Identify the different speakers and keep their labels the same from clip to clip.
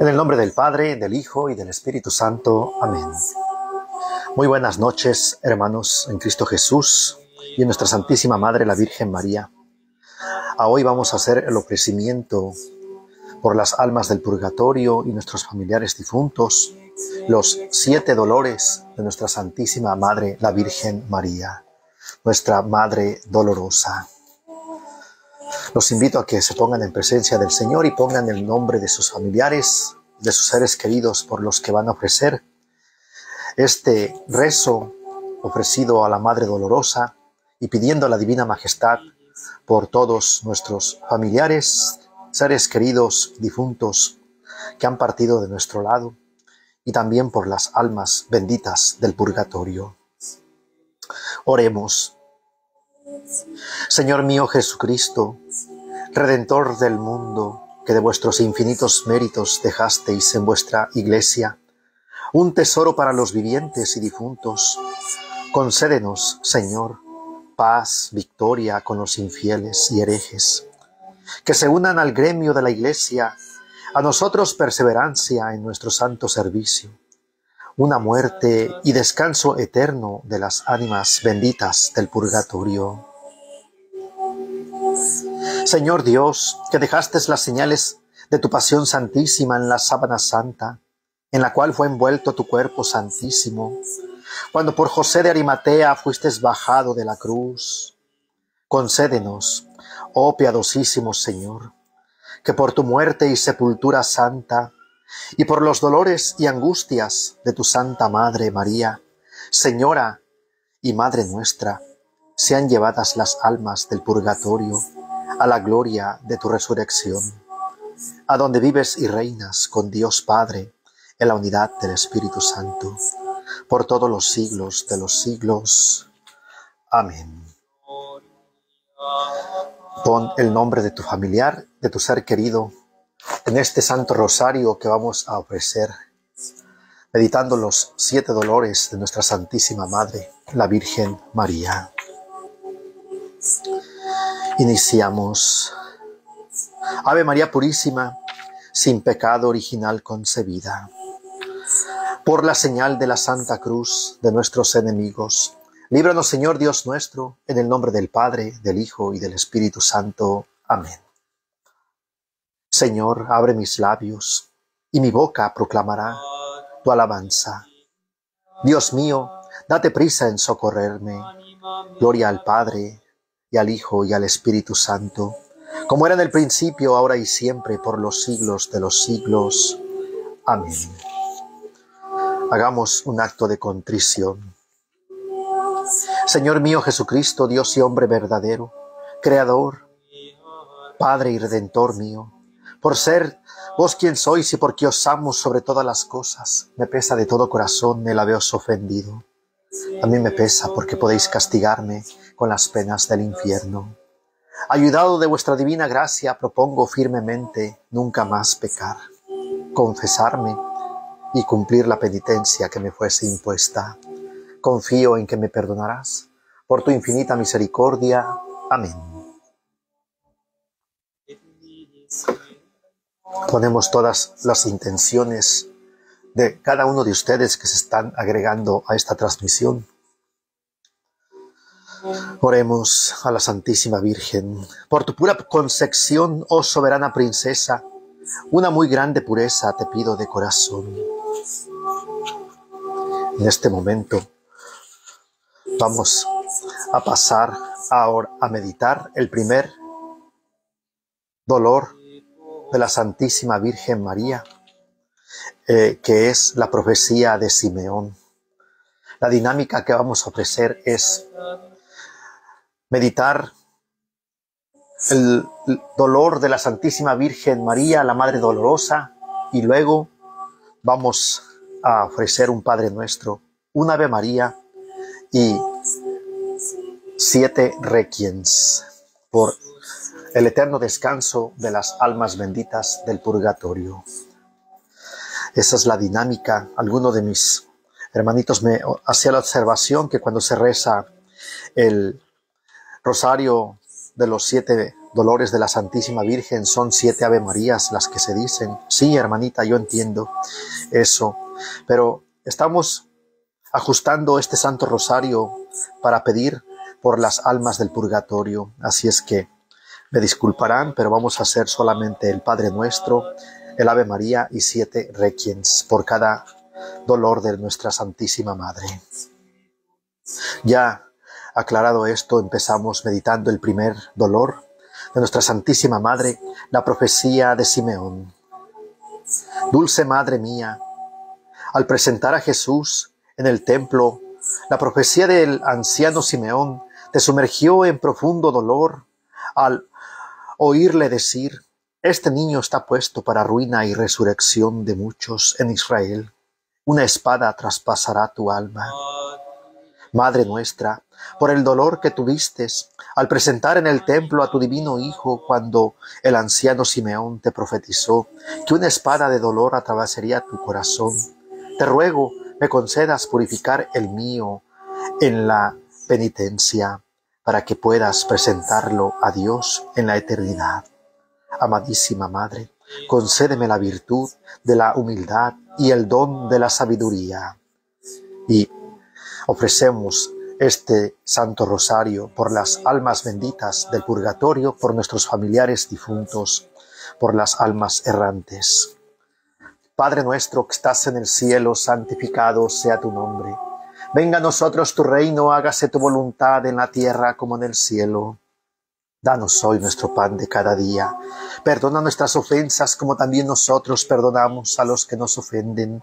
Speaker 1: En el nombre del Padre, del Hijo y del Espíritu Santo. Amén. Muy buenas noches, hermanos en Cristo Jesús y en nuestra Santísima Madre, la Virgen María. A hoy vamos a hacer el ofrecimiento por las almas del purgatorio y nuestros familiares difuntos, los siete dolores de nuestra Santísima Madre, la Virgen María, nuestra Madre dolorosa. Los invito a que se pongan en presencia del Señor y pongan el nombre de sus familiares, de sus seres queridos por los que van a ofrecer este rezo ofrecido a la Madre Dolorosa y pidiendo a la Divina Majestad por todos nuestros familiares, seres queridos, difuntos que han partido de nuestro lado y también por las almas benditas del purgatorio. Oremos. Señor mío Jesucristo, Redentor del mundo, que de vuestros infinitos méritos dejasteis en vuestra iglesia, un tesoro para los vivientes y difuntos, concédenos, Señor, paz, victoria con los infieles y herejes, que se unan al gremio de la iglesia, a nosotros perseverancia en nuestro santo servicio, una muerte y descanso eterno de las ánimas benditas del purgatorio. Señor Dios, que dejaste las señales de tu pasión santísima en la sábana santa, en la cual fue envuelto tu cuerpo santísimo, cuando por José de Arimatea fuiste bajado de la cruz. Concédenos, oh piadosísimo Señor, que por tu muerte y sepultura santa, y por los dolores y angustias de tu Santa Madre María, Señora y Madre nuestra, sean llevadas las almas del purgatorio a la gloria de tu resurrección, a donde vives y reinas con Dios Padre en la unidad del Espíritu Santo, por todos los siglos de los siglos. Amén. Pon el nombre de tu familiar, de tu ser querido, en este santo rosario que vamos a ofrecer, meditando los siete dolores de nuestra Santísima Madre, la Virgen María. Iniciamos. Ave María Purísima, sin pecado original concebida. Por la señal de la Santa Cruz de nuestros enemigos, líbranos Señor Dios nuestro, en el nombre del Padre, del Hijo y del Espíritu Santo. Amén. Señor, abre mis labios, y mi boca proclamará tu alabanza. Dios mío, date prisa en socorrerme. Gloria al Padre, y al Hijo y al Espíritu Santo, como era en el principio, ahora y siempre, por los siglos de los siglos. Amén. Hagamos un acto de contrición. Señor mío Jesucristo, Dios y hombre verdadero, Creador, Padre y Redentor mío, por ser vos quien sois y porque os amo sobre todas las cosas, me pesa de todo corazón el haberos ofendido. A mí me pesa porque podéis castigarme con las penas del infierno. Ayudado de vuestra divina gracia, propongo firmemente nunca más pecar, confesarme y cumplir la penitencia que me fuese impuesta. Confío en que me perdonarás por tu infinita misericordia. Amén. Ponemos todas las intenciones de cada uno de ustedes que se están agregando a esta transmisión. Oremos a la Santísima Virgen. Por tu pura concepción, oh soberana princesa, una muy grande pureza te pido de corazón. En este momento vamos a pasar ahora a meditar el primer dolor de la Santísima Virgen María, eh, que es la profecía de Simeón. La dinámica que vamos a ofrecer es meditar el dolor de la Santísima Virgen María, la Madre Dolorosa, y luego vamos a ofrecer un Padre Nuestro, un Ave María y siete requiens por el eterno descanso de las almas benditas del purgatorio. Esa es la dinámica. Alguno de mis hermanitos me hacía la observación que cuando se reza el rosario de los siete dolores de la Santísima Virgen son siete Ave Marías las que se dicen. Sí, hermanita, yo entiendo eso, pero estamos ajustando este Santo Rosario para pedir por las almas del purgatorio. Así es que me disculparán, pero vamos a hacer solamente el Padre Nuestro, el Ave María y siete requiens por cada dolor de nuestra Santísima Madre. Ya aclarado esto, empezamos meditando el primer dolor de nuestra Santísima Madre, la profecía de Simeón. Dulce Madre mía, al presentar a Jesús en el templo, la profecía del anciano Simeón te sumergió en profundo dolor al oírle decir, este niño está puesto para ruina y resurrección de muchos en Israel. Una espada traspasará tu alma. Madre nuestra, por el dolor que tuviste al presentar en el templo a tu divino Hijo cuando el anciano Simeón te profetizó que una espada de dolor atravesaría tu corazón. Te ruego me concedas purificar el mío en la penitencia para que puedas presentarlo a Dios en la eternidad. Amadísima Madre, concédeme la virtud de la humildad y el don de la sabiduría. Y ofrecemos este Santo Rosario por las almas benditas del purgatorio, por nuestros familiares difuntos, por las almas errantes. Padre nuestro que estás en el cielo, santificado sea tu nombre. Venga a nosotros tu reino, hágase tu voluntad en la tierra como en el cielo. Danos hoy nuestro pan de cada día. Perdona nuestras ofensas como también nosotros perdonamos a los que nos ofenden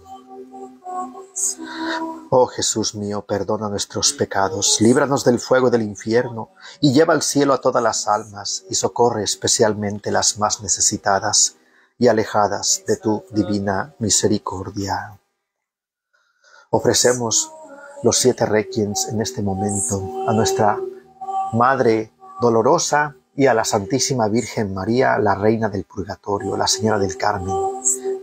Speaker 1: Oh Jesús mío, perdona nuestros pecados, líbranos del fuego del infierno, y lleva al cielo a todas las almas, y socorre especialmente las más necesitadas y alejadas de tu divina misericordia. Ofrecemos los siete requiens en este momento a nuestra Madre dolorosa y a la Santísima Virgen María, la Reina del Purgatorio, la Señora del Carmen,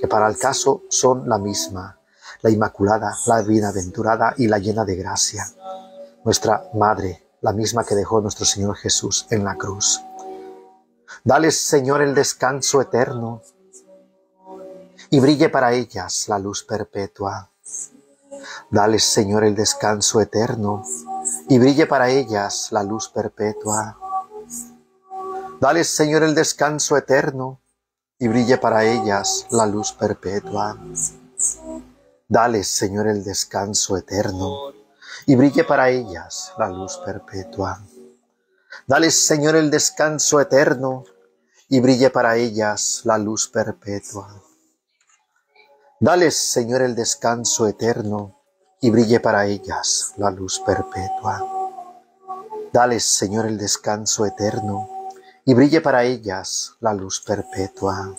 Speaker 1: que para el caso son la misma la Inmaculada, la Bienaventurada y la llena de gracia, nuestra Madre, la misma que dejó nuestro Señor Jesús en la cruz. Dales, Señor, el descanso eterno y brille para ellas la luz perpetua. Dales, Señor, el descanso eterno y brille para ellas la luz perpetua. Dales, Señor, el descanso eterno y brille para ellas la luz perpetua. Dale, Señor, el descanso eterno y brille para ellas la luz perpetua. Dale, Señor, el descanso eterno y brille para ellas la luz perpetua. Dale, Señor, el descanso eterno y brille para ellas la luz perpetua. Dale, Señor, el descanso eterno y brille para ellas la luz perpetua.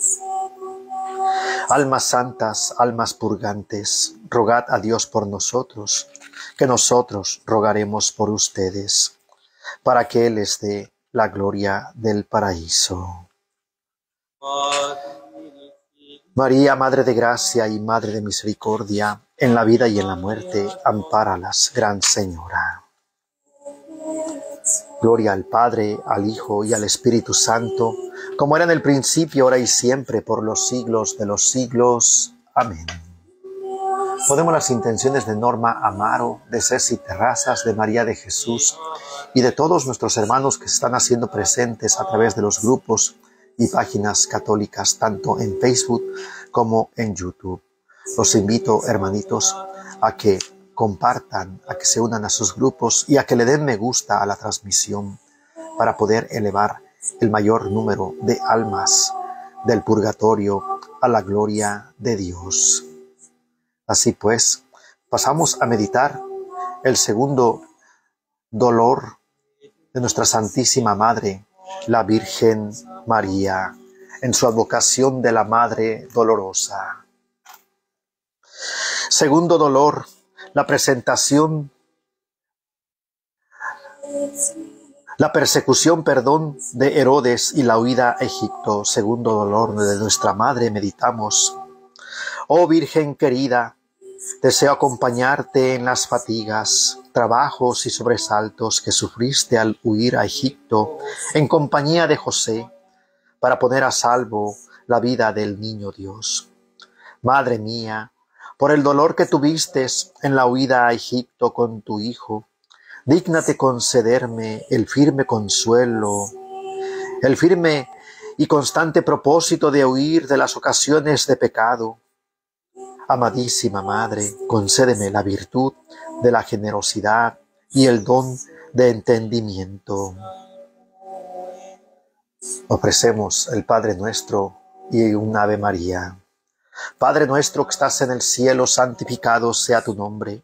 Speaker 1: Almas santas, almas purgantes, rogad a Dios por nosotros, que nosotros rogaremos por ustedes, para que Él les dé la gloria del paraíso. María, Madre de Gracia y Madre de Misericordia, en la vida y en la muerte, ampáralas, Gran Señora. Gloria al Padre, al Hijo y al Espíritu Santo, como era en el principio, ahora y siempre, por los siglos de los siglos. Amén. Podemos las intenciones de Norma Amaro, de Ceci Terrazas, de María de Jesús y de todos nuestros hermanos que están haciendo presentes a través de los grupos y páginas católicas, tanto en Facebook como en YouTube. Los invito, hermanitos, a que compartan, a que se unan a sus grupos y a que le den me gusta a la transmisión para poder elevar el mayor número de almas del purgatorio a la gloria de Dios. Así pues, pasamos a meditar el segundo dolor de nuestra Santísima Madre, la Virgen María, en su advocación de la Madre Dolorosa. Segundo dolor, la presentación, la persecución, perdón, de Herodes y la huida a Egipto. Segundo dolor de nuestra madre, meditamos. Oh Virgen querida, deseo acompañarte en las fatigas, trabajos y sobresaltos que sufriste al huir a Egipto en compañía de José para poner a salvo la vida del niño Dios. Madre mía, por el dolor que tuviste en la huida a Egipto con tu Hijo, dígnate concederme el firme consuelo, el firme y constante propósito de huir de las ocasiones de pecado. Amadísima Madre, concédeme la virtud de la generosidad y el don de entendimiento. Ofrecemos el Padre nuestro y un Ave María. Padre nuestro que estás en el cielo, santificado sea tu nombre.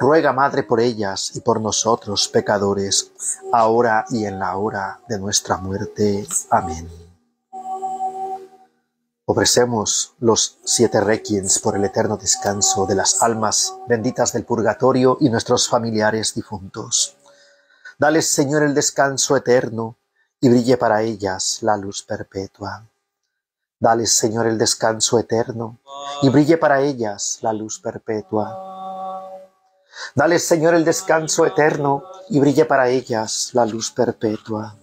Speaker 1: ruega, Madre, por ellas y por nosotros, pecadores, ahora y en la hora de nuestra muerte. Amén. Ofrecemos los siete requiems por el eterno descanso de las almas benditas del purgatorio y nuestros familiares difuntos. Dale, Señor, el descanso eterno y brille para ellas la luz perpetua. Dale, Señor, el descanso eterno y brille para ellas la luz perpetua. Dale, Señor, el descanso eterno y brille para ellas la luz perpetua.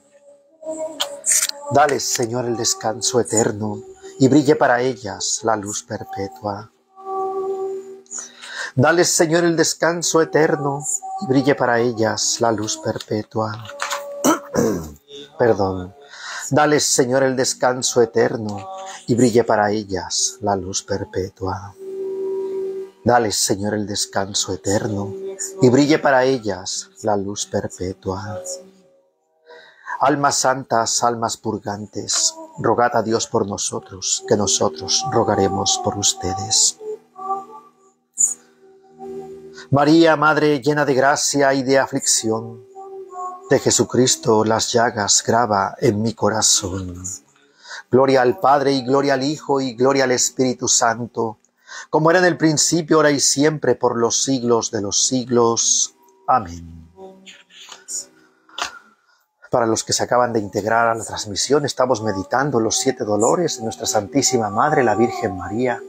Speaker 1: Dale, Señor, el descanso eterno y brille para ellas la luz perpetua. Dale, Señor, el descanso eterno y brille para ellas la luz perpetua. Perdón. Dale, Señor, el descanso eterno y brille para ellas la luz perpetua. Dale, Señor, el descanso eterno y brille para ellas la luz perpetua. Almas santas, almas purgantes, rogad a Dios por nosotros, que nosotros rogaremos por ustedes. María, Madre llena de gracia y de aflicción, de Jesucristo las llagas graba en mi corazón. Gloria al Padre y gloria al Hijo y gloria al Espíritu Santo, como era en el principio, ahora y siempre, por los siglos de los siglos. Amén. Para los que se acaban de integrar a la transmisión, estamos meditando los siete dolores de nuestra Santísima Madre, la Virgen María,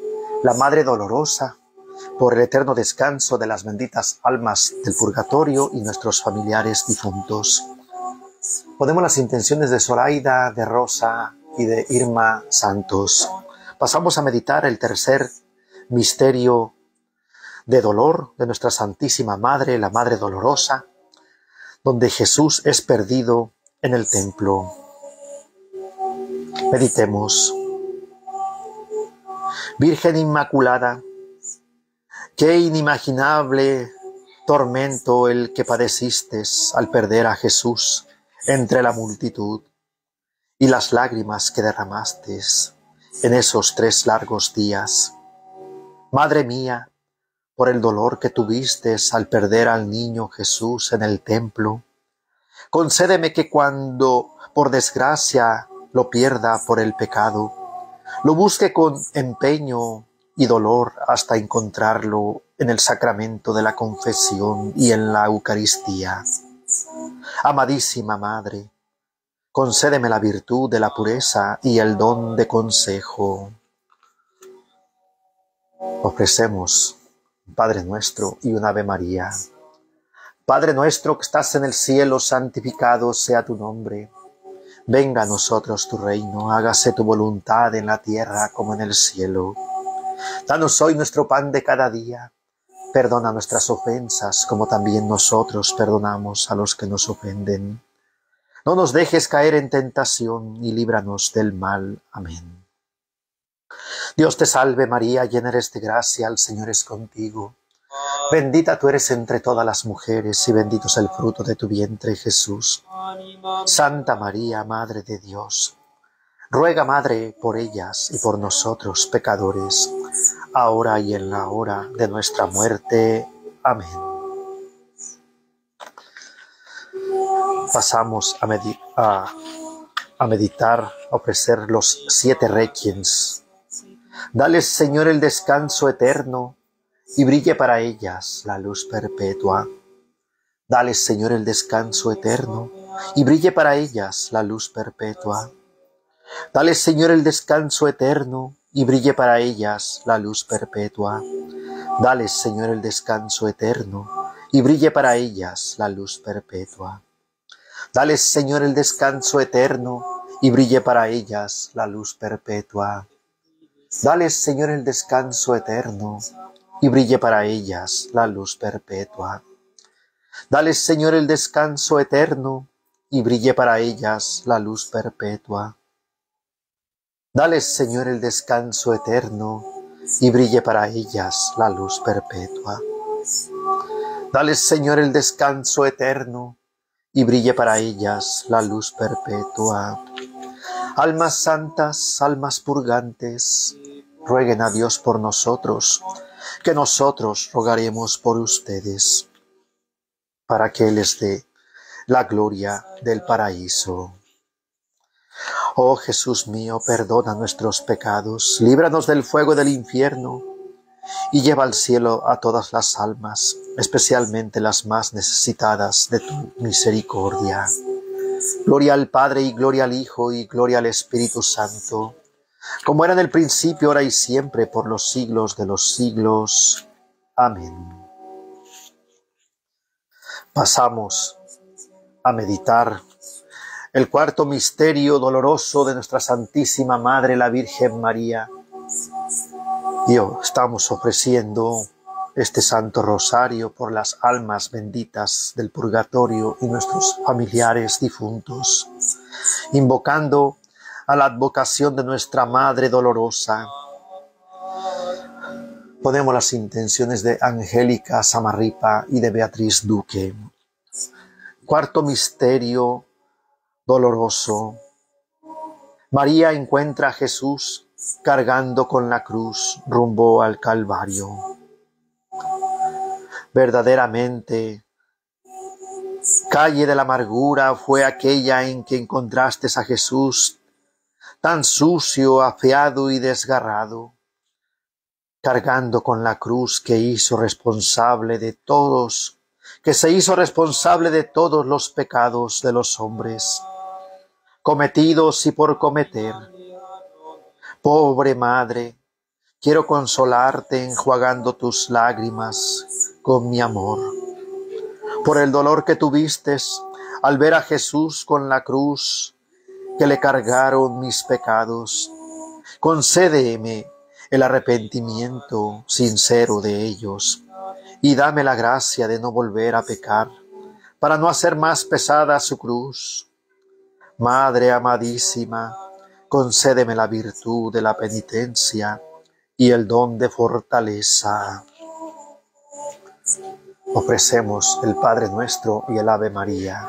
Speaker 1: la Madre Dolorosa, por el eterno descanso de las benditas almas del purgatorio y nuestros familiares difuntos. Podemos las intenciones de Zoraida, de Rosa y de Irma Santos. Pasamos a meditar el tercer misterio de dolor de nuestra Santísima Madre, la Madre Dolorosa, donde Jesús es perdido en el templo. Meditemos. Virgen Inmaculada, qué inimaginable tormento el que padeciste al perder a Jesús entre la multitud y las lágrimas que derramaste en esos tres largos días. Madre mía, por el dolor que tuviste al perder al niño Jesús en el templo, Concédeme que cuando, por desgracia, lo pierda por el pecado, lo busque con empeño y dolor hasta encontrarlo en el sacramento de la confesión y en la Eucaristía. Amadísima Madre, concédeme la virtud de la pureza y el don de consejo. Ofrecemos, Padre nuestro y un Ave María. Padre nuestro que estás en el cielo, santificado sea tu nombre. Venga a nosotros tu reino, hágase tu voluntad en la tierra como en el cielo. Danos hoy nuestro pan de cada día. Perdona nuestras ofensas como también nosotros perdonamos a los que nos ofenden. No nos dejes caer en tentación y líbranos del mal. Amén. Dios te salve María, llena eres de gracia, el Señor es contigo. Bendita tú eres entre todas las mujeres y bendito es el fruto de tu vientre Jesús. Santa María, Madre de Dios, ruega Madre por ellas y por nosotros pecadores, ahora y en la hora de nuestra muerte. Amén. Pasamos a, meditar, a ofrecer los siete requiens Dale, Señor, el descanso eterno y brille para ellas la luz perpetua. Dale, Señor, el descanso eterno y brille para ellas la luz perpetua. Dale, Señor, el descanso eterno y brille para ellas la luz perpetua. Dale, Señor, el descanso eterno y brille para ellas la luz perpetua. Dale, Señor, el descanso eterno y brille para ellas la luz perpetua. Dale, Señor, el descanso eterno y brille para ellas la luz perpetua. Dale, Señor, el descanso eterno y brille para ellas la luz perpetua. Dale, Señor, el descanso eterno y brille para ellas la luz perpetua. Dale, Señor, el descanso eterno y brille para ellas la luz perpetua. Almas santas, almas purgantes, rueguen a Dios por nosotros, que nosotros rogaremos por ustedes, para que les dé la gloria del paraíso. Oh Jesús mío, perdona nuestros pecados, líbranos del fuego del infierno, y lleva al cielo a todas las almas, especialmente las más necesitadas de tu misericordia. Gloria al Padre y gloria al Hijo y gloria al Espíritu Santo como era en el principio, ahora y siempre, por los siglos de los siglos. Amén. Pasamos a meditar el cuarto misterio doloroso de nuestra Santísima Madre, la Virgen María. Y estamos ofreciendo este Santo Rosario por las almas benditas del purgatorio y nuestros familiares difuntos, invocando a la advocación de nuestra Madre Dolorosa. Ponemos las intenciones de Angélica Samarripa y de Beatriz Duque. Cuarto misterio doloroso. María encuentra a Jesús cargando con la cruz rumbo al Calvario. Verdaderamente, calle de la amargura fue aquella en que encontraste a Jesús tan sucio, afeado y desgarrado, cargando con la cruz que hizo responsable de todos, que se hizo responsable de todos los pecados de los hombres, cometidos y por cometer. Pobre madre, quiero consolarte enjuagando tus lágrimas con mi amor. Por el dolor que tuviste al ver a Jesús con la cruz que le cargaron mis pecados. Concédeme el arrepentimiento sincero de ellos y dame la gracia de no volver a pecar, para no hacer más pesada su cruz. Madre amadísima, concédeme la virtud de la penitencia y el don de fortaleza. Ofrecemos el Padre nuestro y el Ave María.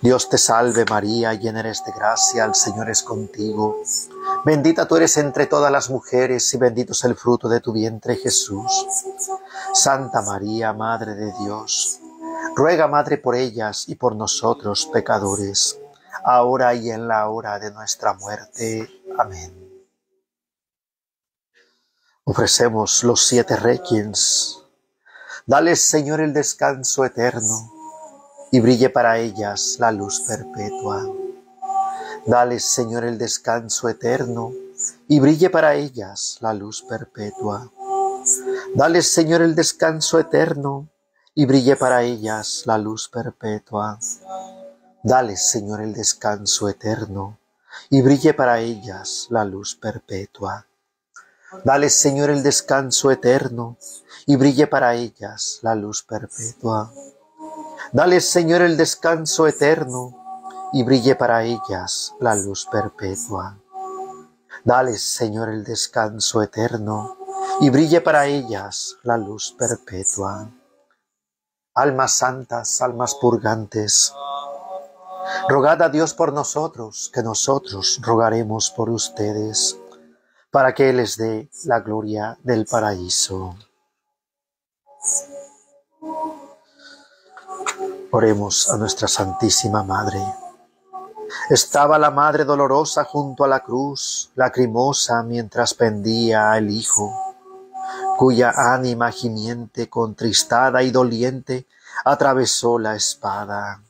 Speaker 1: Dios te salve María, llena eres de gracia, el Señor es contigo. Bendita tú eres entre todas las mujeres y bendito es el fruto de tu vientre Jesús. Santa María, Madre de Dios, ruega Madre por ellas y por nosotros pecadores, ahora y en la hora de nuestra muerte. Amén. Ofrecemos los siete requiems. Dale, Señor, el descanso eterno y brille para ellas la luz perpetua. Dale, Señor, el descanso eterno y brille para ellas la luz perpetua. Dale, Señor, el descanso eterno y brille para ellas la luz perpetua. Dales, Señor, el descanso eterno, y brille para ellas la luz perpetua. Dales, Señor, el descanso eterno, y brille para ellas la luz perpetua. Dales, Señor, el descanso eterno, y brille para ellas la luz perpetua. Dales, Señor, el descanso eterno, y brille para ellas la luz perpetua. Almas santas, almas purgantes, rogad a Dios por nosotros, que nosotros rogaremos por ustedes, para que les dé la gloria del paraíso. Oremos a nuestra Santísima Madre. Estaba la Madre dolorosa junto a la cruz, lacrimosa mientras pendía el Hijo, cuya ánima gimiente, contristada y doliente, atravesó la espada.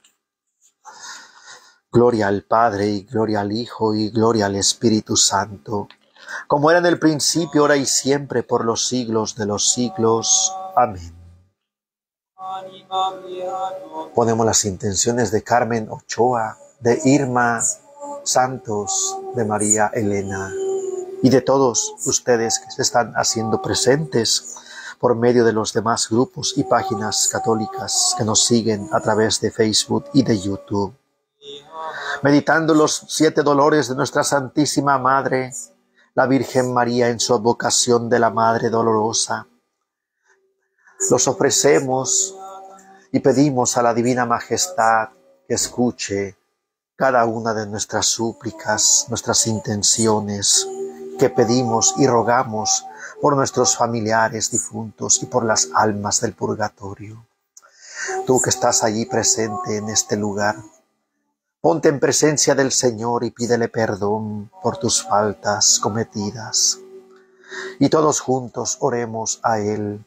Speaker 1: Gloria al Padre y gloria al Hijo y gloria al Espíritu Santo, como era en el principio, ahora y siempre, por los siglos de los siglos. Amén. Ponemos las intenciones de Carmen Ochoa, de Irma Santos, de María Elena y de todos ustedes que se están haciendo presentes por medio de los demás grupos y páginas católicas que nos siguen a través de Facebook y de YouTube. Meditando los siete dolores de nuestra Santísima Madre, la Virgen María en su vocación de la Madre Dolorosa. Los ofrecemos y pedimos a la Divina Majestad que escuche cada una de nuestras súplicas, nuestras intenciones que pedimos y rogamos por nuestros familiares difuntos y por las almas del purgatorio. Tú que estás allí presente en este lugar, ponte en presencia del Señor y pídele perdón por tus faltas cometidas. Y todos juntos oremos a Él.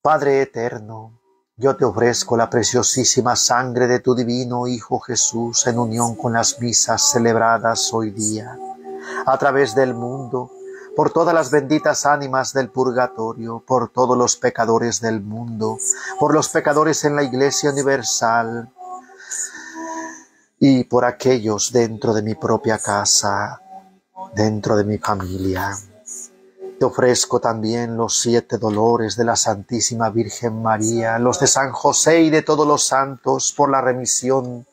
Speaker 1: Padre eterno, yo te ofrezco la preciosísima sangre de tu divino Hijo Jesús en unión con las misas celebradas hoy día, a través del mundo, por todas las benditas ánimas del purgatorio, por todos los pecadores del mundo, por los pecadores en la Iglesia Universal y por aquellos dentro de mi propia casa, dentro de mi familia. Ofrezco también los siete dolores de la Santísima Virgen María, los de San José y de todos los santos por la remisión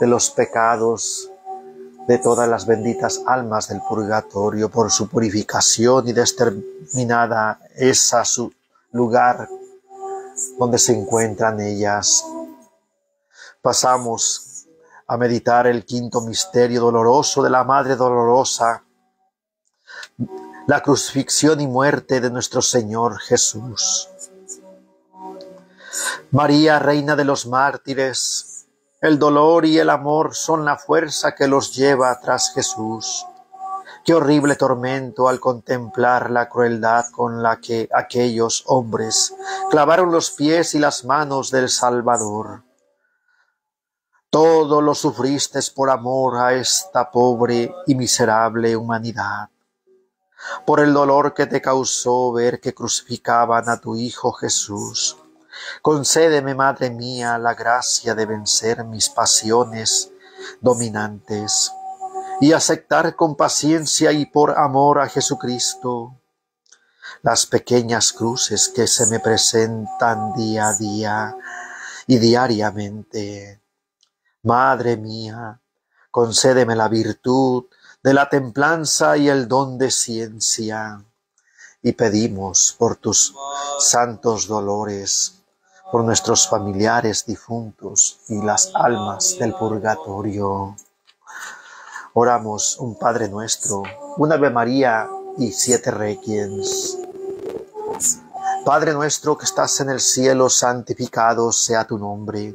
Speaker 1: de los pecados de todas las benditas almas del purgatorio, por su purificación y determinada esa su lugar donde se encuentran ellas. Pasamos a meditar el quinto misterio doloroso de la Madre Dolorosa, la crucifixión y muerte de nuestro Señor Jesús. María, Reina de los mártires, el dolor y el amor son la fuerza que los lleva tras Jesús. Qué horrible tormento al contemplar la crueldad con la que aquellos hombres clavaron los pies y las manos del Salvador. Todo lo sufriste por amor a esta pobre y miserable humanidad por el dolor que te causó ver que crucificaban a tu Hijo Jesús. Concédeme, Madre mía, la gracia de vencer mis pasiones dominantes y aceptar con paciencia y por amor a Jesucristo las pequeñas cruces que se me presentan día a día y diariamente. Madre mía, concédeme la virtud de la templanza y el don de ciencia. Y pedimos por tus santos dolores, por nuestros familiares difuntos y las almas del purgatorio. Oramos un Padre nuestro, una Ave María y siete requiens. Padre nuestro que estás en el cielo, santificado sea tu nombre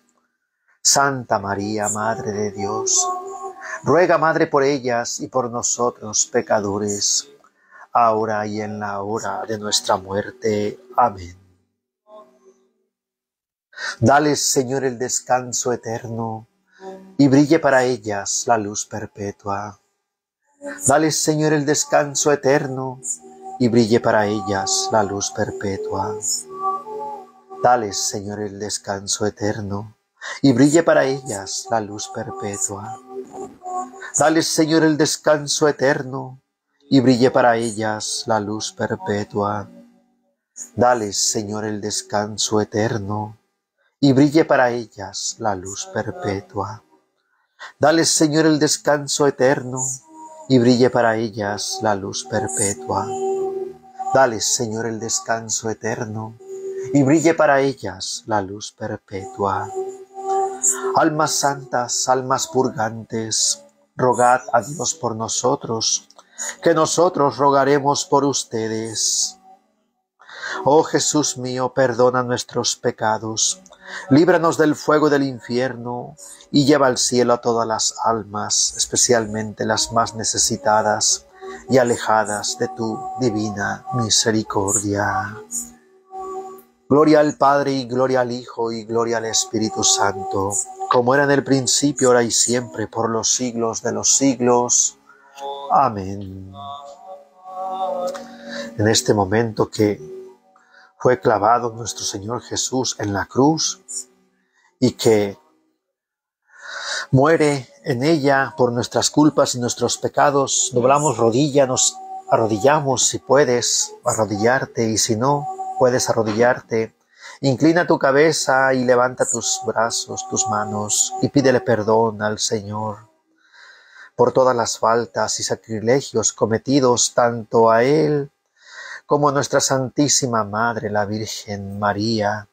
Speaker 1: Santa María, Madre de Dios, ruega, Madre, por ellas y por nosotros, pecadores, ahora y en la hora de nuestra muerte. Amén. Dales, Señor, el descanso eterno y brille para ellas la luz perpetua. Dales, Señor, el descanso eterno y brille para ellas la luz perpetua. Dales, Señor, el descanso eterno y brille para ellas la luz perpetua. Dales, Señor, el descanso eterno y brille para ellas la luz perpetua. Dales, Señor, el descanso eterno y brille para ellas la luz perpetua. Dales, Señor, el descanso eterno y brille para ellas la luz perpetua. Dales, Señor, el descanso eterno, y brille para ellas la luz perpetua. Almas santas, almas purgantes, rogad a Dios por nosotros, que nosotros rogaremos por ustedes. Oh Jesús mío, perdona nuestros pecados, líbranos del fuego del infierno, y lleva al cielo a todas las almas, especialmente las más necesitadas y alejadas de tu divina misericordia. Gloria al Padre y gloria al Hijo y gloria al Espíritu Santo, como era en el principio, ahora y siempre, por los siglos de los siglos. Amén. En este momento que fue clavado nuestro Señor Jesús en la cruz y que muere en ella por nuestras culpas y nuestros pecados, doblamos rodilla, nos arrodillamos si puedes arrodillarte y si no puedes arrodillarte, inclina tu cabeza y levanta tus brazos, tus manos y pídele perdón al Señor por todas las faltas y sacrilegios cometidos tanto a Él como a nuestra Santísima Madre, la Virgen María.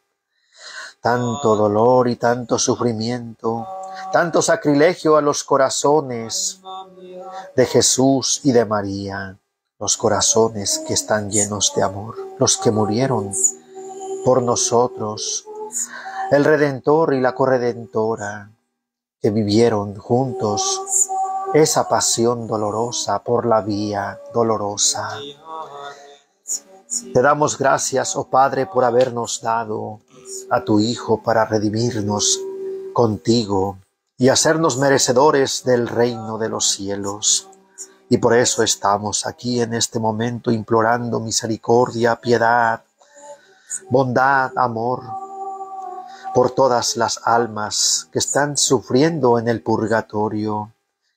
Speaker 1: Tanto dolor y tanto sufrimiento tanto sacrilegio a los corazones de Jesús y de María, los corazones que están llenos de amor, los que murieron por nosotros, el Redentor y la corredentora, que vivieron juntos esa pasión dolorosa por la vía dolorosa. Te damos gracias, oh Padre, por habernos dado a tu Hijo para redimirnos contigo y hacernos merecedores del reino de los cielos. Y por eso estamos aquí en este momento implorando misericordia, piedad, bondad, amor, por todas las almas que están sufriendo en el purgatorio,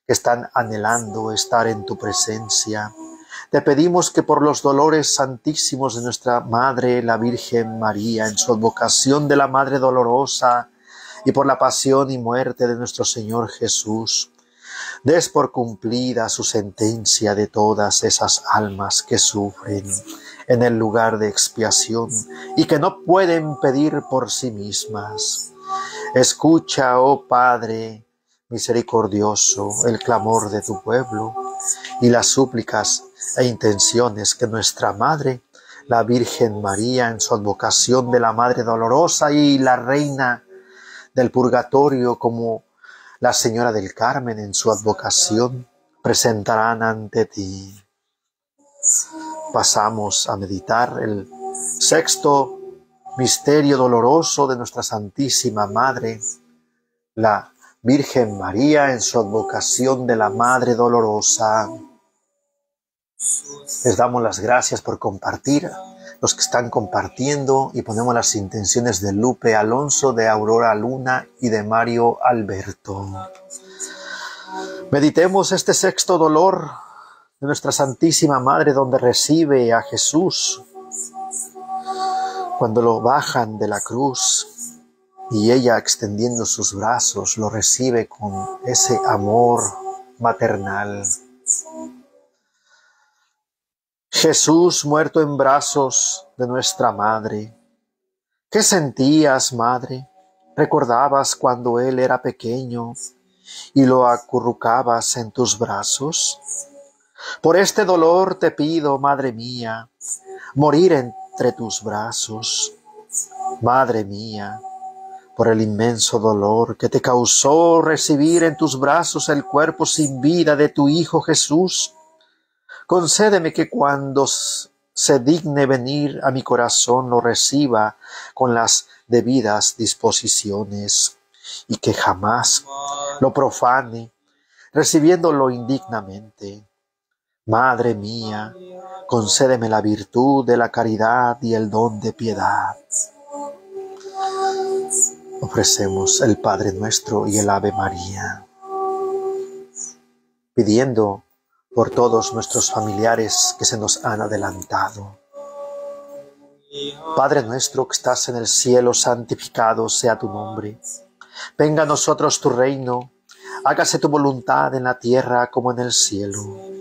Speaker 1: que están anhelando estar en tu presencia. Te pedimos que por los dolores santísimos de nuestra Madre, la Virgen María, en su advocación de la Madre Dolorosa, y por la pasión y muerte de nuestro Señor Jesús, des por cumplida su sentencia de todas esas almas que sufren en el lugar de expiación y que no pueden pedir por sí mismas. Escucha, oh Padre misericordioso, el clamor de tu pueblo y las súplicas e intenciones que nuestra Madre, la Virgen María, en su advocación de la Madre Dolorosa y la Reina del purgatorio como la Señora del Carmen en su advocación presentarán ante ti. Pasamos a meditar el sexto misterio doloroso de nuestra Santísima Madre, la Virgen María en su advocación de la Madre Dolorosa. Les damos las gracias por compartir los que están compartiendo y ponemos las intenciones de Lupe Alonso, de Aurora Luna y de Mario Alberto. Meditemos este sexto dolor de nuestra Santísima Madre donde recibe a Jesús cuando lo bajan de la cruz y ella extendiendo sus brazos lo recibe con ese amor maternal. Jesús muerto en brazos de nuestra madre. ¿Qué sentías, madre? ¿Recordabas cuando él era pequeño y lo acurrucabas en tus brazos? Por este dolor te pido, madre mía, morir en entre tus brazos. Madre mía, por el inmenso dolor que te causó recibir en tus brazos el cuerpo sin vida de tu Hijo Jesús, concédeme que cuando se digne venir a mi corazón lo reciba con las debidas disposiciones y que jamás lo profane, recibiéndolo indignamente. Madre mía, concédeme la virtud de la caridad y el don de piedad. Ofrecemos el Padre nuestro y el Ave María, pidiendo por todos nuestros familiares que se nos han adelantado. Padre nuestro que estás en el cielo, santificado sea tu nombre. Venga a nosotros tu reino, hágase tu voluntad en la tierra como en el cielo.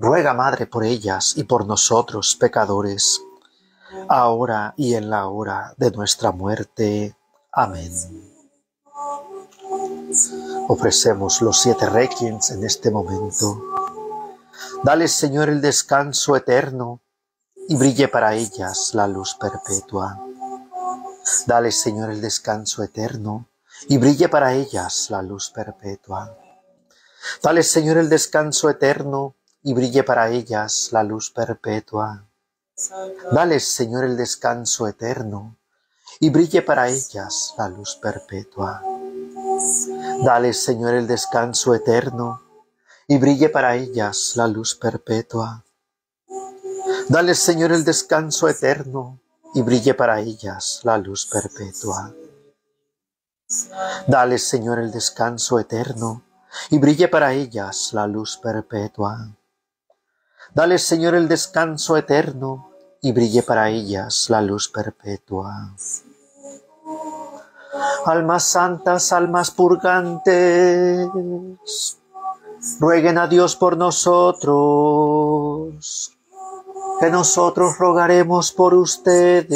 Speaker 1: ruega Madre por ellas y por nosotros pecadores, ahora y en la hora de nuestra muerte. Amén. Ofrecemos los siete requiems en este momento. Dale, Señor, el descanso eterno y brille para ellas la luz perpetua. Dale, Señor, el descanso eterno y brille para ellas la luz perpetua. Dale, Señor, el descanso eterno y brille para ellas la luz perpetua. Dale, Señor, el descanso eterno y brille para ellas la luz perpetua. Dale, Señor, el descanso eterno y brille para ellas la luz perpetua. Dale, Señor, el descanso eterno y brille para ellas la luz perpetua. Dale, Señor, el descanso eterno y brille para ellas la luz perpetua. Dale, Señor, el descanso eterno y brille para ellas la luz perpetua. Almas santas, almas purgantes, rueguen a Dios por nosotros, que nosotros rogaremos por ustedes.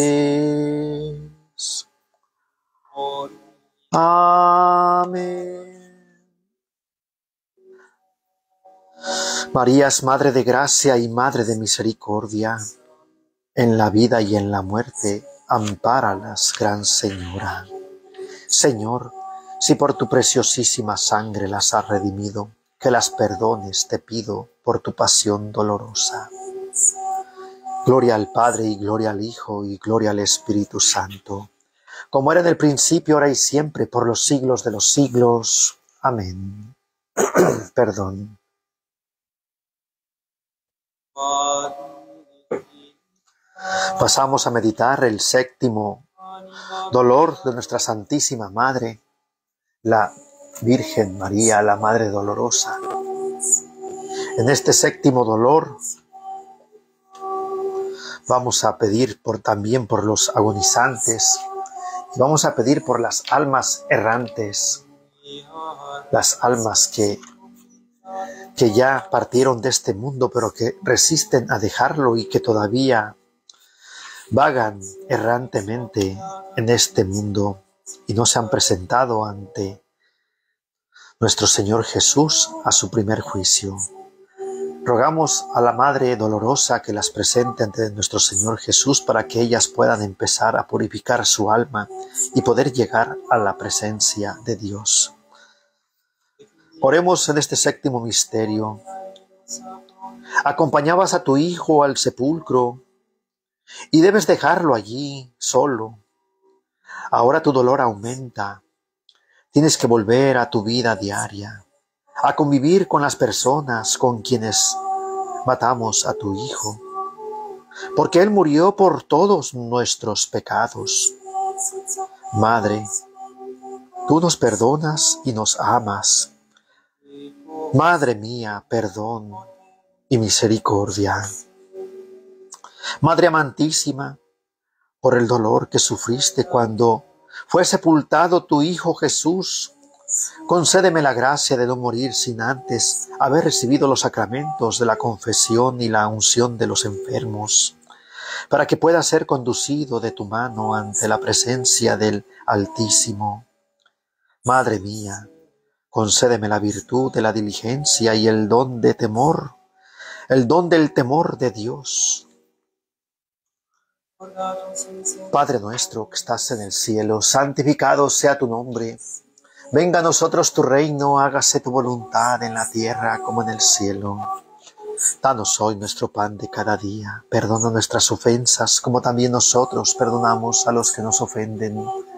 Speaker 1: Amén. María es Madre de Gracia y Madre de Misericordia. En la vida y en la muerte, ampáralas, Gran Señora. Señor, si por tu preciosísima sangre las has redimido, que las perdones, te pido, por tu pasión dolorosa. Gloria al Padre y gloria al Hijo y gloria al Espíritu Santo, como era en el principio, ahora y siempre, por los siglos de los siglos. Amén. Perdón. Pasamos a meditar el séptimo dolor de nuestra Santísima Madre, la Virgen María, la Madre Dolorosa. En este séptimo dolor vamos a pedir por, también por los agonizantes y vamos a pedir por las almas errantes, las almas que, que ya partieron de este mundo pero que resisten a dejarlo y que todavía vagan errantemente en este mundo y no se han presentado ante nuestro Señor Jesús a su primer juicio. Rogamos a la Madre Dolorosa que las presente ante nuestro Señor Jesús para que ellas puedan empezar a purificar su alma y poder llegar a la presencia de Dios. Oremos en este séptimo misterio. Acompañabas a tu Hijo al sepulcro y debes dejarlo allí solo. Ahora tu dolor aumenta Tienes que volver a tu vida diaria, a convivir con las personas con quienes matamos a tu Hijo, porque Él murió por todos nuestros pecados. Madre, tú nos perdonas y nos amas. Madre mía, perdón y misericordia. Madre amantísima, por el dolor que sufriste cuando fue sepultado tu Hijo Jesús. Concédeme la gracia de no morir sin antes haber recibido los sacramentos de la confesión y la unción de los enfermos, para que pueda ser conducido de tu mano ante la presencia del Altísimo. Madre mía, concédeme la virtud de la diligencia y el don de temor, el don del temor de Dios. Padre nuestro que estás en el cielo, santificado sea tu nombre. Venga a nosotros tu reino, hágase tu voluntad en la tierra como en el cielo. Danos hoy nuestro pan de cada día. Perdona nuestras ofensas como también nosotros perdonamos a los que nos ofenden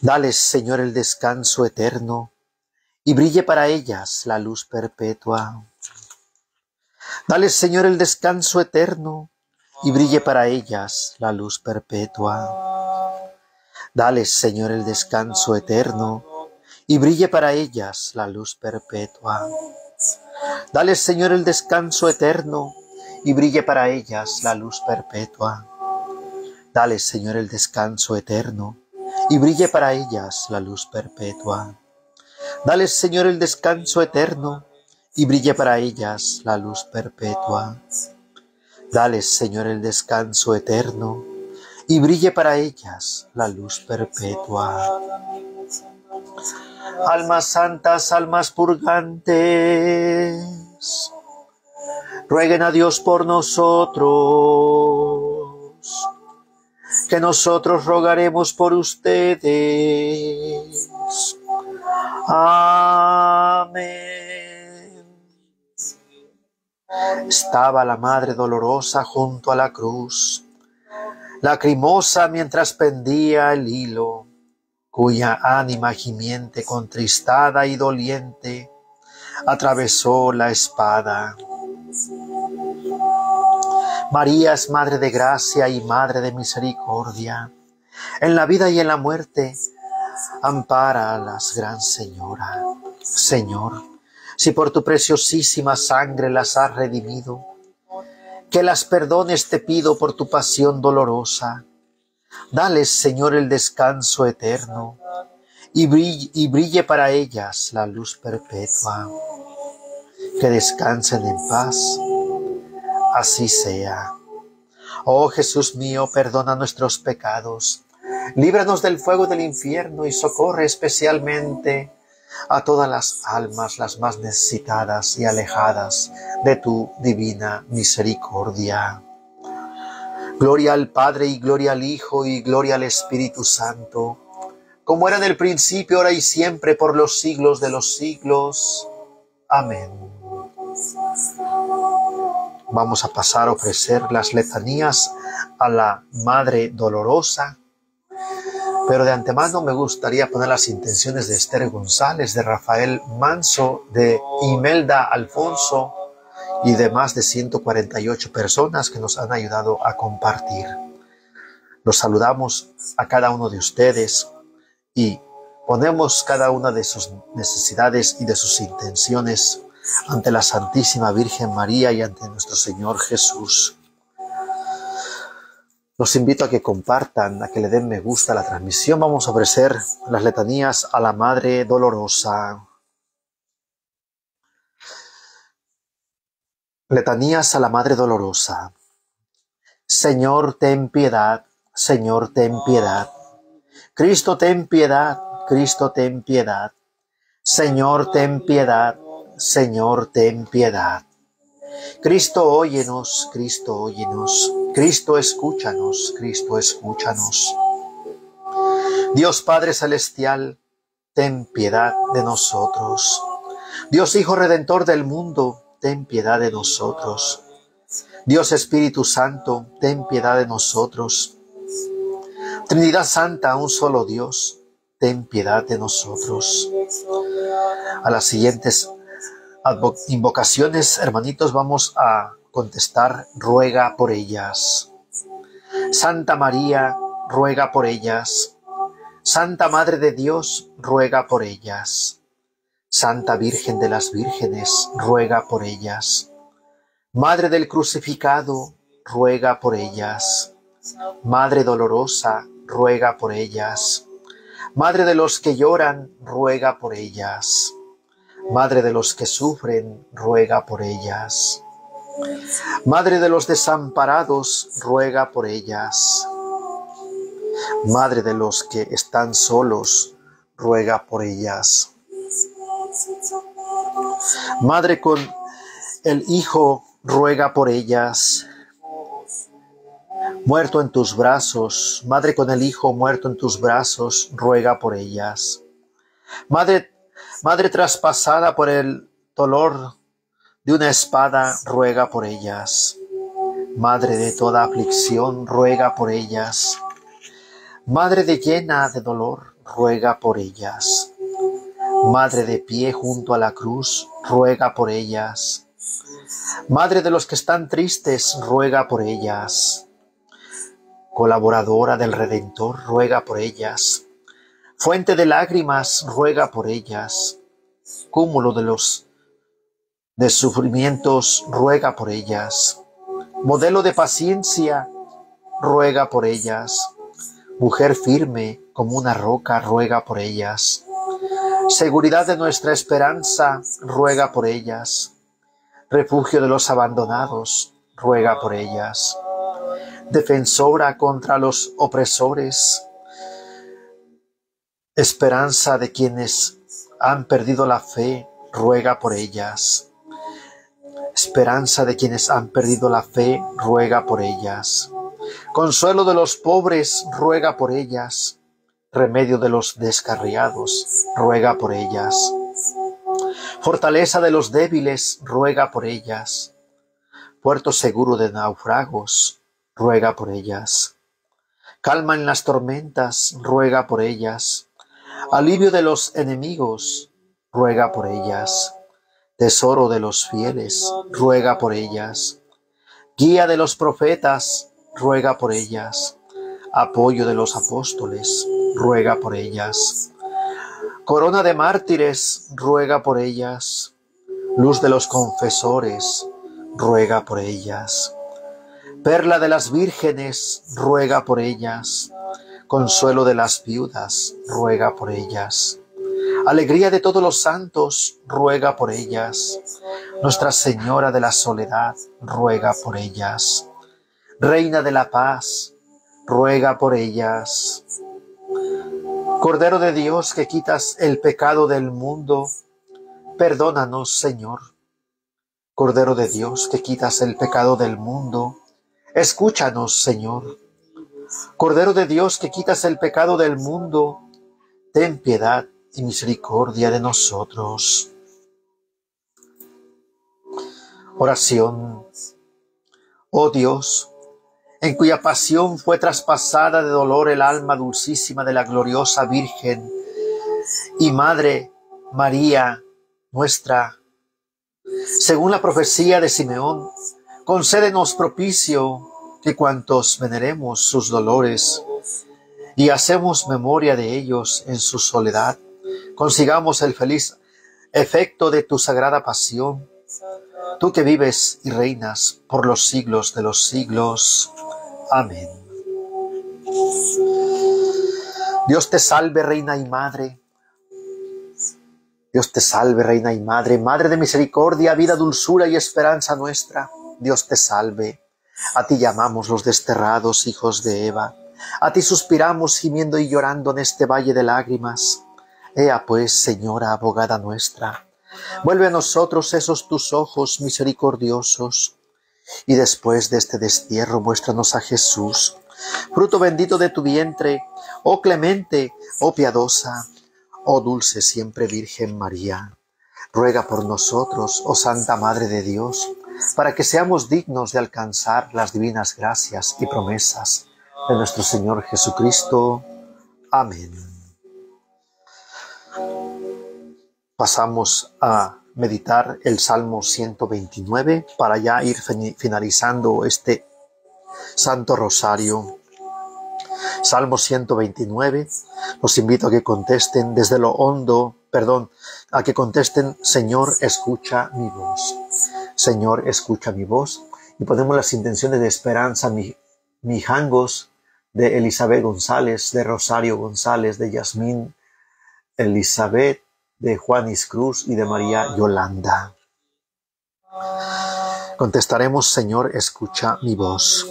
Speaker 1: Dales, Señor, el descanso eterno y brille para ellas la luz perpetua. Dales, Señor, el descanso eterno y brille para ellas la luz perpetua. Dales, Señor, el descanso eterno y brille para ellas la luz perpetua. Dales, Señor, el descanso eterno y brille para ellas la luz perpetua. Dales, Señor, el descanso eterno y brille para ellas la luz perpetua. Dale, Señor, el descanso eterno y brille para ellas la luz perpetua. Dale, Señor, el descanso eterno y brille para ellas la luz perpetua. Almas santas, almas purgantes, rueguen a Dios por nosotros que nosotros rogaremos por ustedes. Amén. Estaba la Madre Dolorosa junto a la cruz, lacrimosa mientras pendía el hilo, cuya ánima gimiente, contristada y doliente, atravesó la espada. María es Madre de Gracia y Madre de Misericordia. En la vida y en la muerte, ampara a las Gran Señora. Señor, si por tu preciosísima sangre las has redimido, que las perdones te pido por tu pasión dolorosa. Dales, Señor, el descanso eterno y brille, y brille para ellas la luz perpetua. Que descansen en paz así sea. Oh Jesús mío, perdona nuestros pecados, líbranos del fuego del infierno y socorre especialmente a todas las almas las más necesitadas y alejadas de tu divina misericordia. Gloria al Padre y gloria al Hijo y gloria al Espíritu Santo, como era en el principio, ahora y siempre, por los siglos de los siglos. Amén vamos a pasar a ofrecer las letanías a la Madre Dolorosa. Pero de antemano me gustaría poner las intenciones de Esther González, de Rafael Manso, de Imelda Alfonso y de más de 148 personas que nos han ayudado a compartir. Los saludamos a cada uno de ustedes y ponemos cada una de sus necesidades y de sus intenciones ante la Santísima Virgen María y ante nuestro Señor Jesús. Los invito a que compartan, a que le den me gusta a la transmisión. Vamos a ofrecer las letanías a la Madre Dolorosa. Letanías a la Madre Dolorosa. Señor, ten piedad. Señor, ten piedad. Cristo, ten piedad. Cristo, ten piedad. Señor, ten piedad. Señor, ten piedad. Cristo, óyenos, Cristo, óyenos. Cristo, escúchanos, Cristo, escúchanos. Dios Padre Celestial, ten piedad de nosotros. Dios Hijo Redentor del mundo, ten piedad de nosotros. Dios Espíritu Santo, ten piedad de nosotros. Trinidad Santa, un solo Dios, ten piedad de nosotros. A las siguientes invocaciones, hermanitos, vamos a contestar, ruega por ellas. Santa María, ruega por ellas. Santa Madre de Dios, ruega por ellas. Santa Virgen de las Vírgenes, ruega por ellas. Madre del crucificado, ruega por ellas. Madre dolorosa, ruega por ellas. Madre de los que lloran, ruega por ellas. Madre de los que sufren, ruega por ellas. Madre de los desamparados, ruega por ellas. Madre de los que están solos, ruega por ellas. Madre con el Hijo, ruega por ellas. Muerto en tus brazos, Madre con el Hijo muerto en tus brazos, ruega por ellas. Madre, Madre traspasada por el dolor de una espada, ruega por ellas. Madre de toda aflicción, ruega por ellas. Madre de llena de dolor, ruega por ellas. Madre de pie junto a la cruz, ruega por ellas. Madre de los que están tristes, ruega por ellas. Colaboradora del Redentor, ruega por ellas. Fuente de lágrimas, ruega por ellas. Cúmulo de los de sufrimientos, ruega por ellas. Modelo de paciencia, ruega por ellas. Mujer firme como una roca, ruega por ellas. Seguridad de nuestra esperanza, ruega por ellas. Refugio de los abandonados, ruega por ellas. Defensora contra los opresores, esperanza de quienes han perdido la fe, ruega por ellas. Esperanza de quienes han perdido la fe, ruega por ellas. Consuelo de los pobres, ruega por ellas. Remedio de los descarriados, ruega por ellas. Fortaleza de los débiles, ruega por ellas. Puerto seguro de naufragos, ruega por ellas. Calma en las tormentas, ruega por ellas. Alivio de los enemigos, ruega por ellas tesoro de los fieles, ruega por ellas. Guía de los profetas, ruega por ellas. Apoyo de los apóstoles, ruega por ellas. Corona de mártires, ruega por ellas. Luz de los confesores, ruega por ellas. Perla de las vírgenes, ruega por ellas. Consuelo de las viudas, ruega por ellas Alegría de todos los santos, ruega por ellas. Nuestra Señora de la Soledad, ruega por ellas. Reina de la Paz, ruega por ellas. Cordero de Dios que quitas el pecado del mundo, perdónanos, Señor. Cordero de Dios que quitas el pecado del mundo, escúchanos, Señor. Cordero de Dios que quitas el pecado del mundo, ten piedad y misericordia de nosotros. Oración. Oh Dios, en cuya pasión fue traspasada de dolor el alma dulcísima de la gloriosa Virgen y Madre María nuestra. Según la profecía de Simeón, concédenos propicio que cuantos veneremos sus dolores y hacemos memoria de ellos en su soledad, consigamos el feliz efecto de tu sagrada pasión, tú que vives y reinas por los siglos de los siglos. Amén. Dios te salve, Reina y Madre. Dios te salve, Reina y Madre, Madre de misericordia, vida, dulzura y esperanza nuestra. Dios te salve. A ti llamamos los desterrados hijos de Eva. A ti suspiramos gimiendo y llorando en este valle de lágrimas. Ea pues, Señora abogada nuestra, vuelve a nosotros esos tus ojos misericordiosos, y después de este destierro muéstranos a Jesús, fruto bendito de tu vientre, oh clemente, oh piadosa, oh dulce siempre Virgen María. Ruega por nosotros, oh Santa Madre de Dios, para que seamos dignos de alcanzar las divinas gracias y promesas de nuestro Señor Jesucristo. Amén. Pasamos a meditar el Salmo 129 para ya ir finalizando este Santo Rosario. Salmo 129. Los invito a que contesten desde lo hondo, perdón, a que contesten, Señor, escucha mi voz. Señor, escucha mi voz. Y ponemos las intenciones de esperanza, mi, mijangos, de Elizabeth González, de Rosario González, de Yasmín Elizabeth, de Juanis Cruz y de María Yolanda. Contestaremos, Señor, escucha mi voz.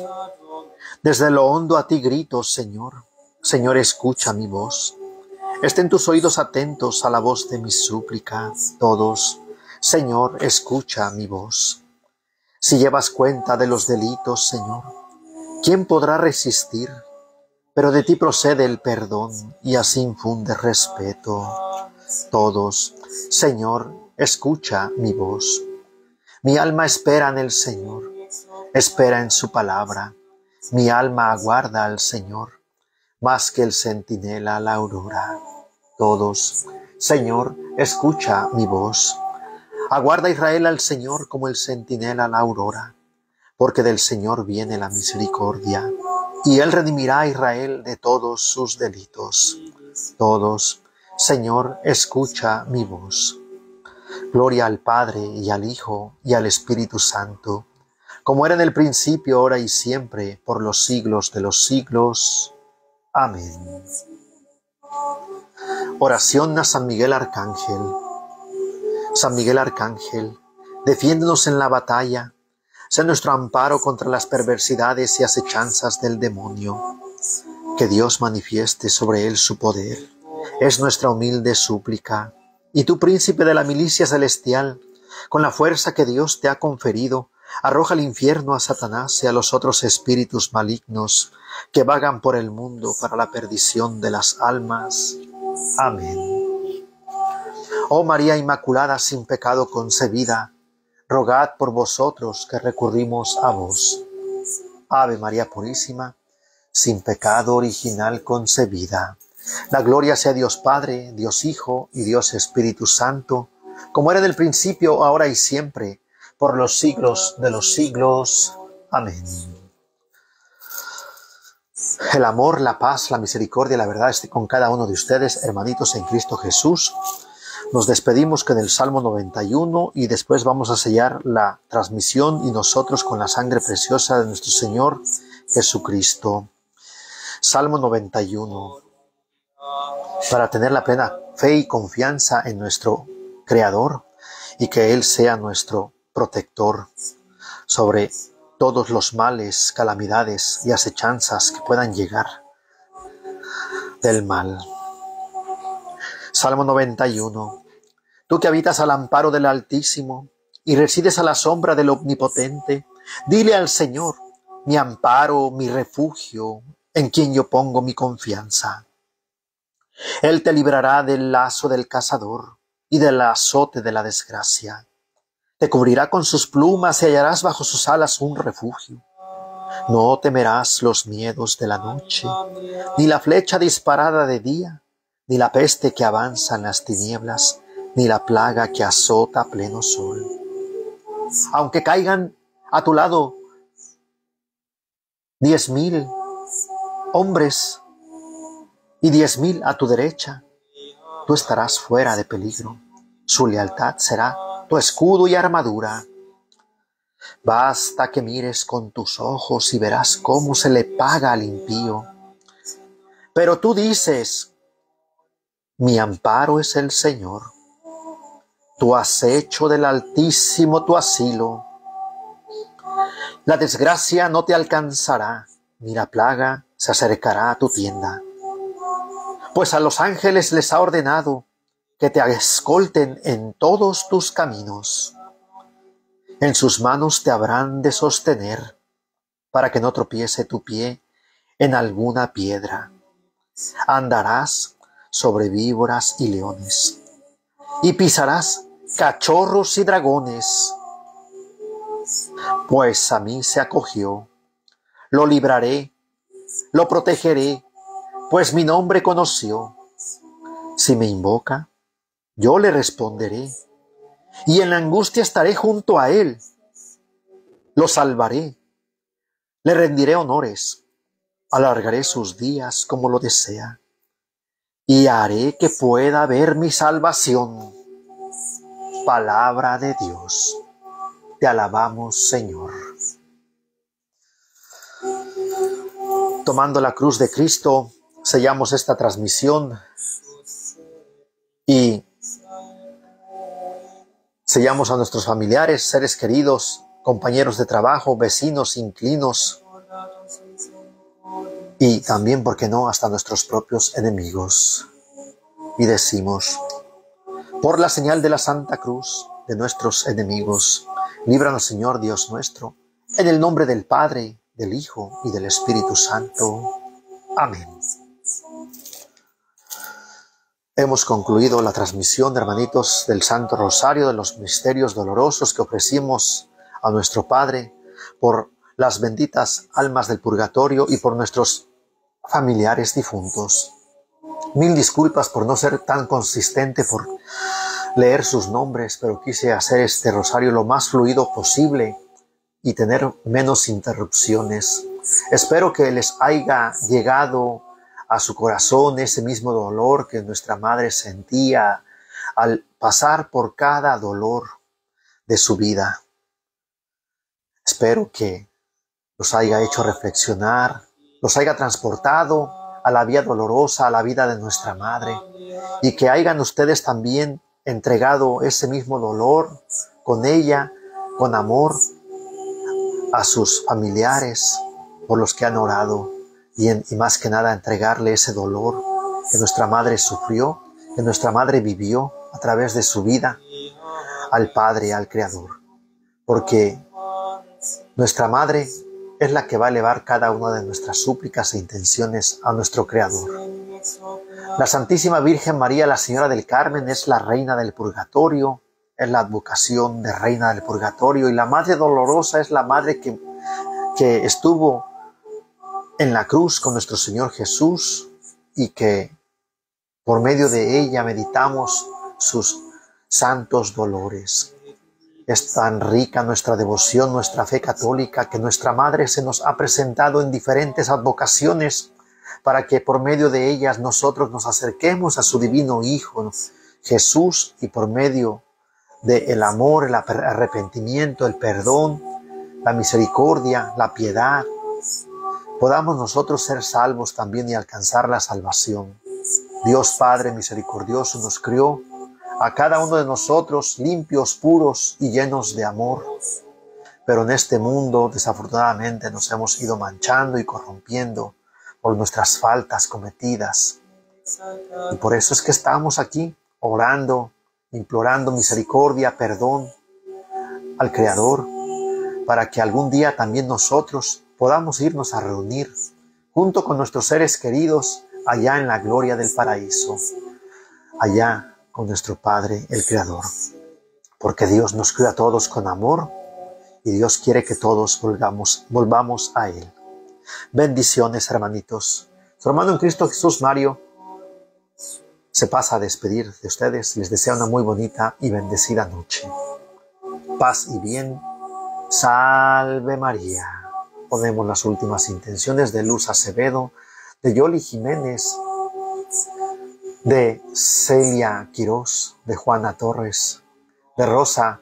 Speaker 1: Desde lo hondo a ti grito, Señor. Señor, escucha mi voz. Estén tus oídos atentos a la voz de mi súplica, todos. Señor, escucha mi voz. Si llevas cuenta de los delitos, Señor, ¿quién podrá resistir? Pero de ti procede el perdón y así infunde respeto. Todos, Señor, escucha mi voz. Mi alma espera en el Señor, espera en su palabra. Mi alma aguarda al Señor, más que el centinela la aurora. Todos, Señor, escucha mi voz. Aguarda Israel al Señor como el centinela la aurora, porque del Señor viene la misericordia, y Él redimirá a Israel de todos sus delitos. Todos, Señor, escucha mi voz. Gloria al Padre y al Hijo y al Espíritu Santo como era en el principio, ahora y siempre, por los siglos de los siglos. Amén. Oración a San Miguel Arcángel. San Miguel Arcángel, defiéndonos en la batalla, sea nuestro amparo contra las perversidades y acechanzas del demonio. Que Dios manifieste sobre él su poder. Es nuestra humilde súplica. Y tú, príncipe de la milicia celestial, con la fuerza que Dios te ha conferido, Arroja al infierno a Satanás y a los otros espíritus malignos que vagan por el mundo para la perdición de las almas. Amén. Oh María Inmaculada sin pecado concebida, rogad por vosotros que recurrimos a vos. Ave María Purísima, sin pecado original concebida. La gloria sea Dios Padre, Dios Hijo y Dios Espíritu Santo, como era en el principio, ahora y siempre, por los siglos de los siglos. Amén. El amor, la paz, la misericordia y la verdad esté con cada uno de ustedes, hermanitos en Cristo Jesús. Nos despedimos con el Salmo 91 y después vamos a sellar la transmisión y nosotros con la sangre preciosa de nuestro Señor Jesucristo. Salmo 91. Para tener la plena fe y confianza en nuestro Creador y que Él sea nuestro protector sobre todos los males, calamidades y acechanzas que puedan llegar del mal. Salmo 91. Tú que habitas al amparo del Altísimo y resides a la sombra del Omnipotente, dile al Señor, mi amparo, mi refugio, en quien yo pongo mi confianza. Él te librará del lazo del cazador y del azote de la desgracia te cubrirá con sus plumas y hallarás bajo sus alas un refugio. No temerás los miedos de la noche, ni la flecha disparada de día, ni la peste que avanza en las tinieblas, ni la plaga que azota a pleno sol. Aunque caigan a tu lado diez mil hombres y diez mil a tu derecha, tú estarás fuera de peligro. Su lealtad será tu escudo y armadura. Basta que mires con tus ojos y verás cómo se le paga al impío. Pero tú dices, mi amparo es el Señor. Tú has hecho del Altísimo tu asilo. La desgracia no te alcanzará, ni la plaga se acercará a tu tienda. Pues a los ángeles les ha ordenado que te escolten en todos tus caminos. En sus manos te habrán de sostener para que no tropiece tu pie en alguna piedra. Andarás sobre víboras y leones y pisarás cachorros y dragones. pues a mí se acogió. Lo libraré, lo protegeré, pues mi nombre conoció. Si me invoca, yo le responderé, y en la angustia estaré junto a él. Lo salvaré, le rendiré honores, alargaré sus días como lo desea, y haré que pueda ver mi salvación. Palabra de Dios. Te alabamos, Señor. Tomando la cruz de Cristo, sellamos esta transmisión y sellamos a nuestros familiares, seres queridos, compañeros de trabajo, vecinos, inclinos y también, ¿por qué no?, hasta nuestros propios enemigos. Y decimos, por la señal de la Santa Cruz de nuestros enemigos, líbranos Señor Dios nuestro, en el nombre del Padre, del Hijo y del Espíritu Santo. Amén. Hemos concluido la transmisión, hermanitos, del Santo Rosario de los misterios dolorosos que ofrecimos a nuestro Padre por las benditas almas del purgatorio y por nuestros familiares difuntos. Mil disculpas por no ser tan consistente, por leer sus nombres, pero quise hacer este rosario lo más fluido posible y tener menos interrupciones. Espero que les haya llegado a su corazón ese mismo dolor que nuestra madre sentía al pasar por cada dolor de su vida. Espero que los haya hecho reflexionar, los haya transportado a la vía dolorosa, a la vida de nuestra madre, y que hayan ustedes también entregado ese mismo dolor con ella, con amor, a sus familiares por los que han orado y, y más que nada entregarle ese dolor que nuestra madre sufrió, que nuestra madre vivió a través de su vida al Padre, al Creador. Porque nuestra madre es la que va a elevar cada una de nuestras súplicas e intenciones a nuestro Creador. La Santísima Virgen María, la Señora del Carmen, es la Reina del Purgatorio, es la advocación de Reina del Purgatorio y la Madre Dolorosa es la Madre que, que estuvo en la cruz con nuestro Señor Jesús y que por medio de ella meditamos sus santos dolores. Es tan rica nuestra devoción, nuestra fe católica, que nuestra Madre se nos ha presentado en diferentes advocaciones para que por medio de ellas nosotros nos acerquemos a su divino Hijo Jesús y por medio del el amor, el arrepentimiento, el perdón, la misericordia, la piedad, podamos nosotros ser salvos también y alcanzar la salvación. Dios Padre misericordioso nos crió a cada uno de nosotros limpios, puros y llenos de amor. Pero en este mundo desafortunadamente nos hemos ido manchando y corrompiendo por nuestras faltas cometidas. Y por eso es que estamos aquí orando, implorando misericordia, perdón al Creador, para que algún día también nosotros podamos irnos a reunir junto con nuestros seres queridos allá en la gloria del paraíso, allá con nuestro Padre, el Creador. Porque Dios nos crea a todos con amor y Dios quiere que todos volvamos, volvamos a Él. Bendiciones, hermanitos. Su hermano en Cristo Jesús, Mario, se pasa a despedir de ustedes. Les desea una muy bonita y bendecida noche. Paz y bien. Salve María. Ponemos las últimas intenciones de Luz Acevedo, de Yoli Jiménez, de Celia Quirós, de Juana Torres, de Rosa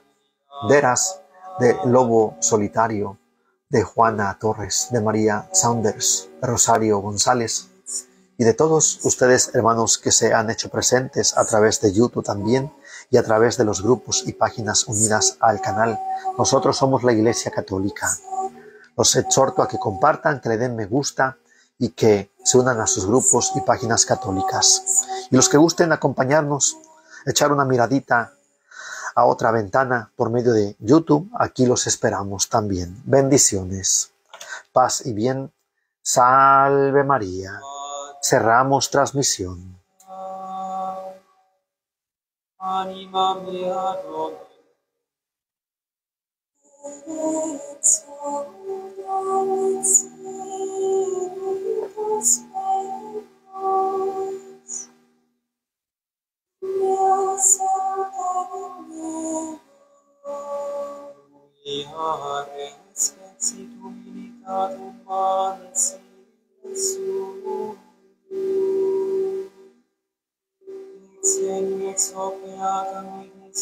Speaker 1: Deras, de Lobo Solitario, de Juana Torres, de María Saunders, de Rosario González y de todos ustedes hermanos que se han hecho presentes a través de YouTube también y a través de los grupos y páginas unidas al canal. Nosotros somos la Iglesia Católica. Los exhorto a que compartan, que le den me gusta y que se unan a sus grupos y páginas católicas. Y los que gusten acompañarnos, echar una miradita a otra ventana por medio de YouTube, aquí los esperamos también. Bendiciones, paz y bien. Salve María. Cerramos transmisión.
Speaker 2: Exopiatum ignis